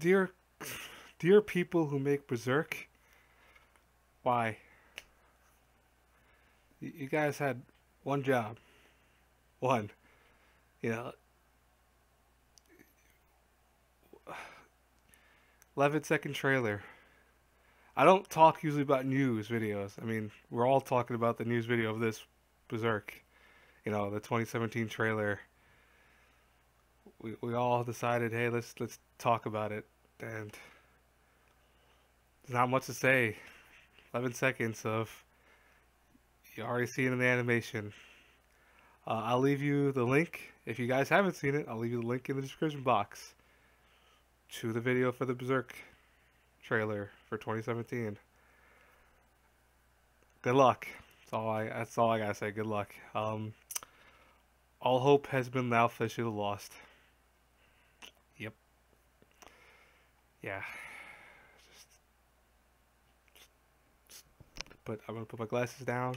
dear, dear people who make Berserk, why? You, guys had one job, one. You know, 11 second trailer. I don't talk usually about news videos. I mean, we're all talking about the news video of this Berserk. You know, the 2017 trailer. We we all decided, hey, let's let's talk about it, and there's not much to say. 11 seconds of you already seen the animation. Uh, I'll leave you the link if you guys haven't seen it. I'll leave you the link in the description box to the video for the Berserk trailer for 2017. Good luck. That's all I. That's all I gotta say. Good luck. Um, all hope has been now officially lost. Yeah. Just, just, but I'm gonna put my glasses down.